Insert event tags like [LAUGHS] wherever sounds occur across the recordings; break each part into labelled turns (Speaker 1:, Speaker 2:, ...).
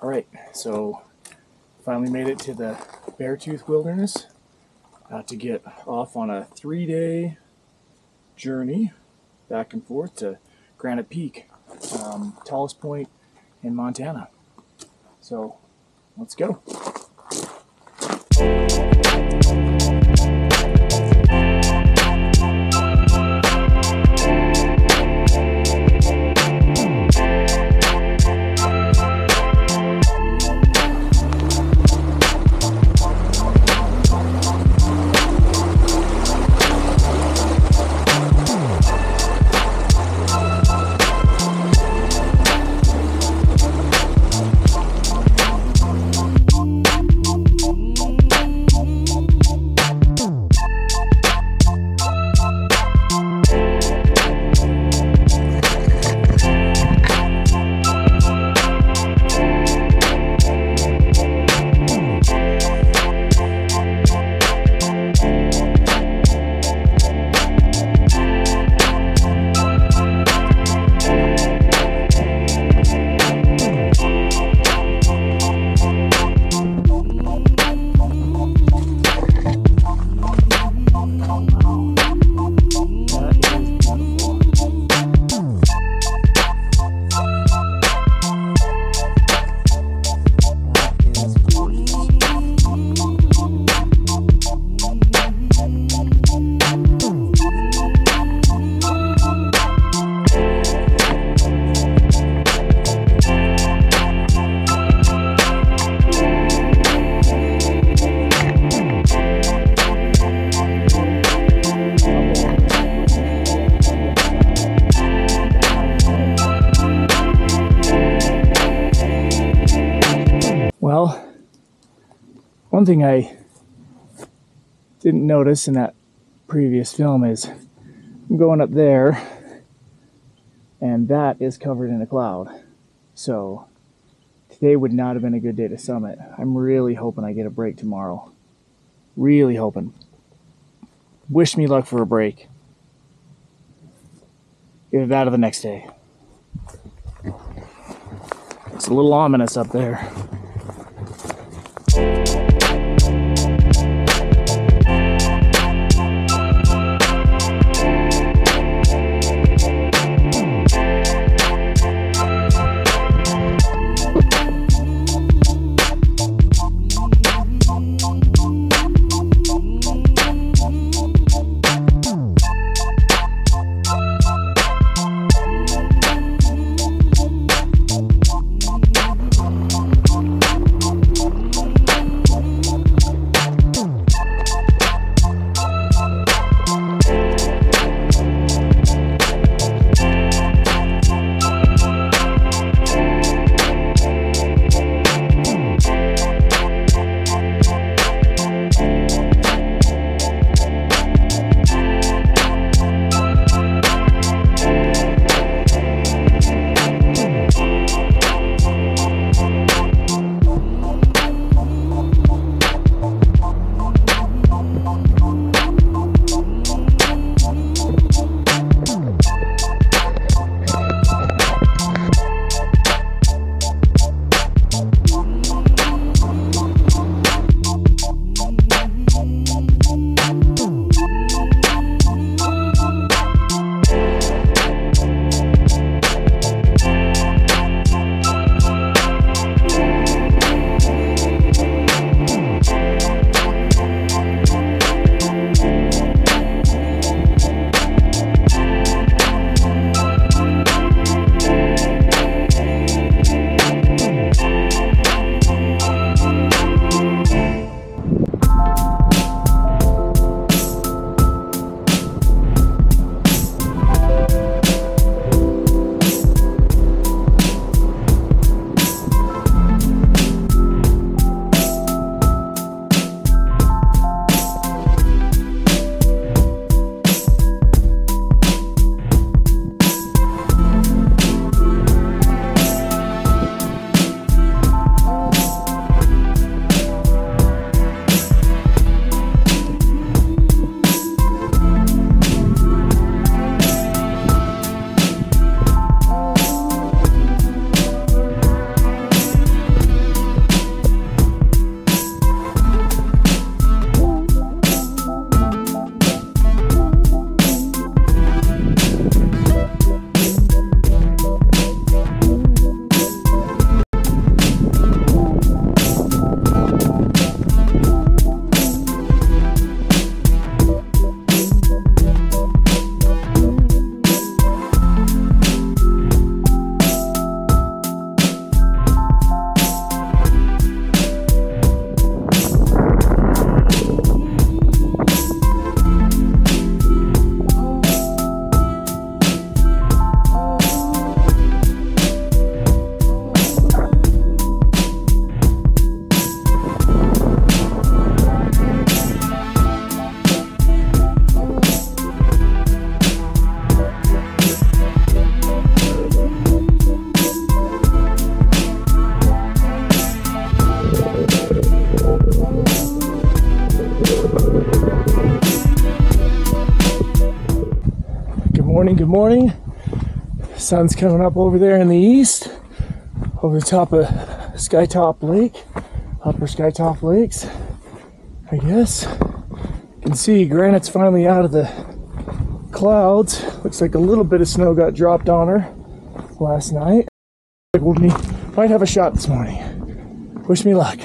Speaker 1: All right, so finally made it to the Beartooth Wilderness uh, to get off on a three day journey back and forth to Granite Peak, um, tallest point in Montana. So let's go. Thing I didn't notice in that previous film is I'm going up there and that is covered in a cloud. So today would not have been a good day to summit. I'm really hoping I get a break tomorrow. Really hoping. Wish me luck for a break. Either that or the next day. It's a little ominous up there. Good morning. Sun's coming up over there in the east, over the top of Skytop Lake, Upper Skytop Lakes, I guess. You can see granite's finally out of the clouds. Looks like a little bit of snow got dropped on her last night. We might have a shot this morning. Wish me luck.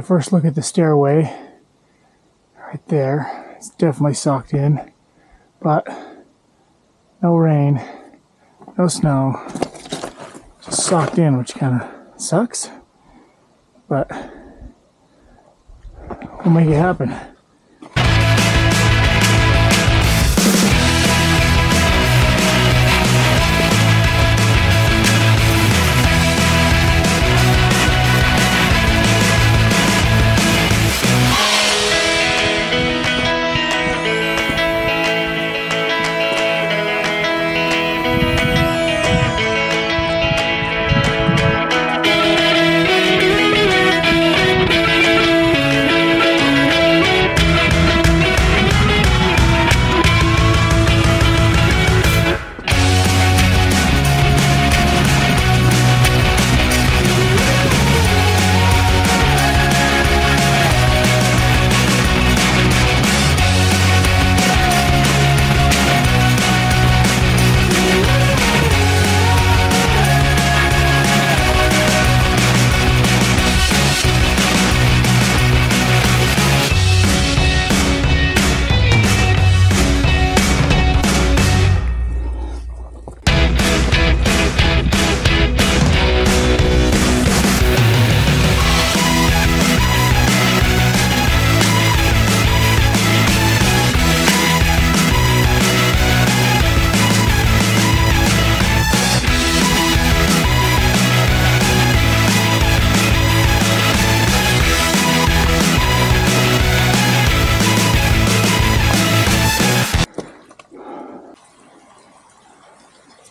Speaker 1: First look at the stairway, right there. It's definitely socked in, but no rain, no snow, just socked in, which kind of sucks, but we'll make it happen.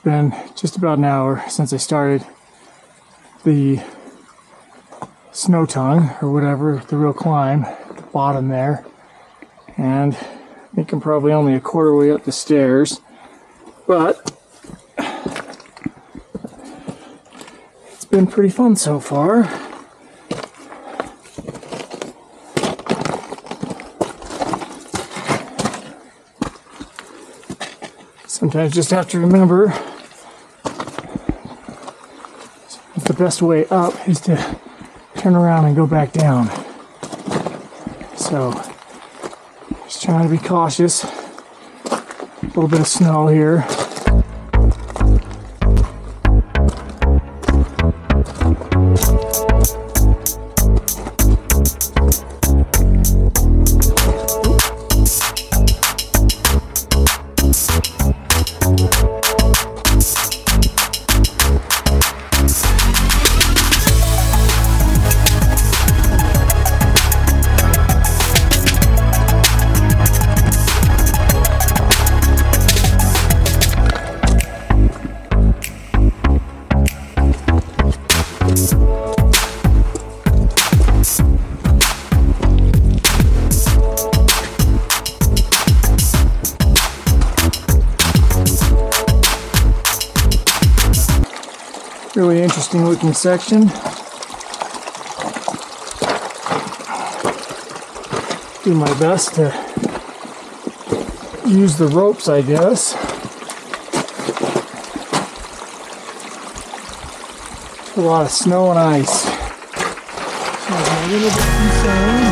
Speaker 1: Been just about an hour since I started the snow tongue or whatever, the real climb, the bottom there. And I think I'm probably only a quarter way up the stairs, but it's been pretty fun so far. Sometimes just have to remember the best way up is to turn around and go back down. So, just trying to be cautious. A little bit of snow here. Looking section. Do my best to use the ropes, I guess. A lot of snow and ice. So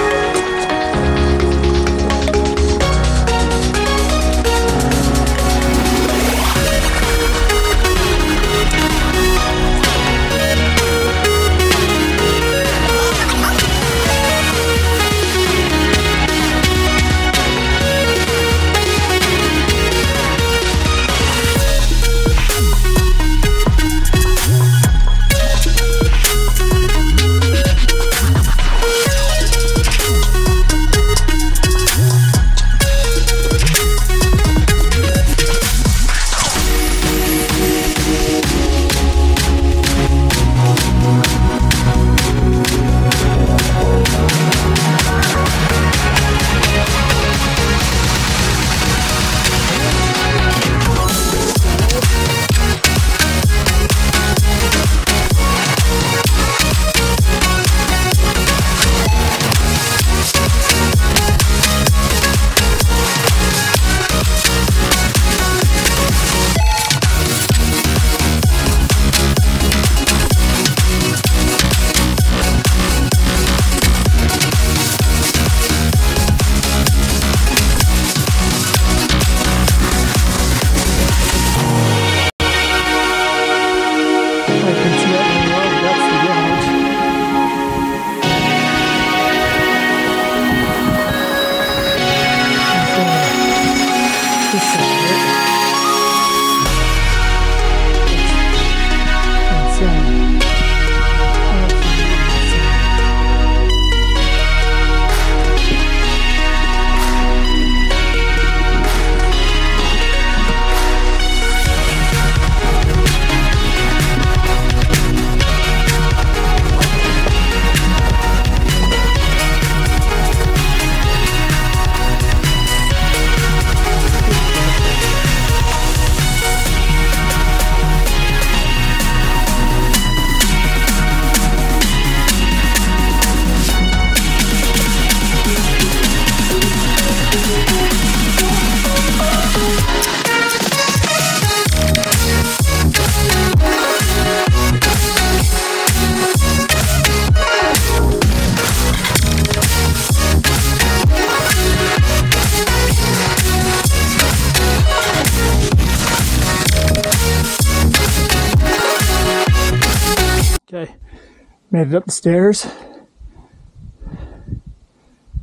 Speaker 1: Made it up the stairs.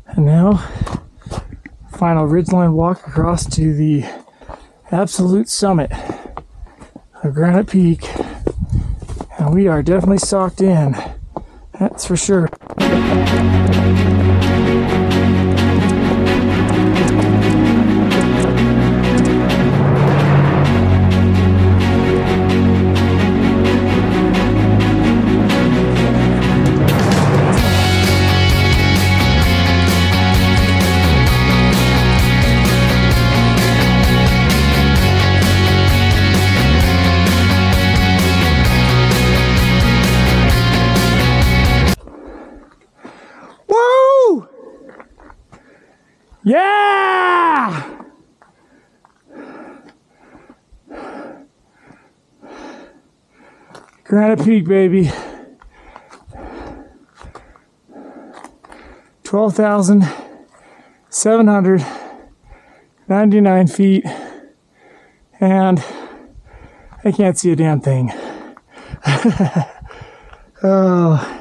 Speaker 1: And now, final ridgeline walk across to the absolute summit of Granite Peak. And we are definitely socked in. That's for sure. Yeah! Granite Peak, baby. 12,799 feet. And I can't see a damn thing. [LAUGHS] oh.